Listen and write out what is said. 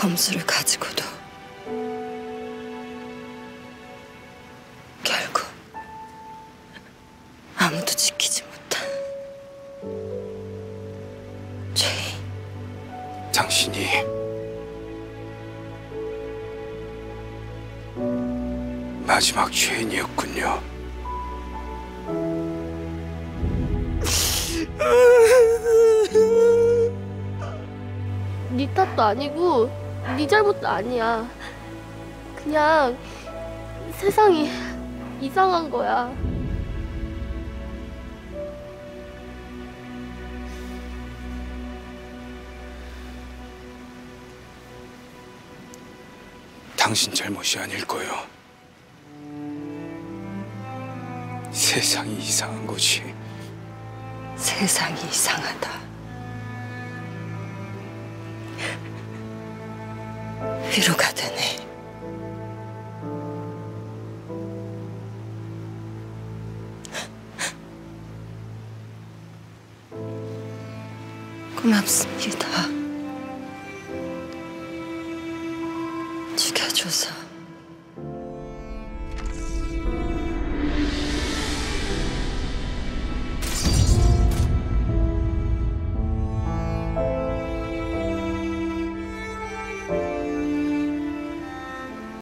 점수를 가지고도 결국 아무도 지키지 못한 죄인. 당신이 마지막 죄인이었군요. 네 탓도 아니고 네 잘못도 아니야. 그냥 세상이 이상한 거야. 당신 잘못이 아닐 거요. 세상이 이상한 거지. 세상이 이상하다. 위로가 되네. 고맙습니다. 죽여줘서.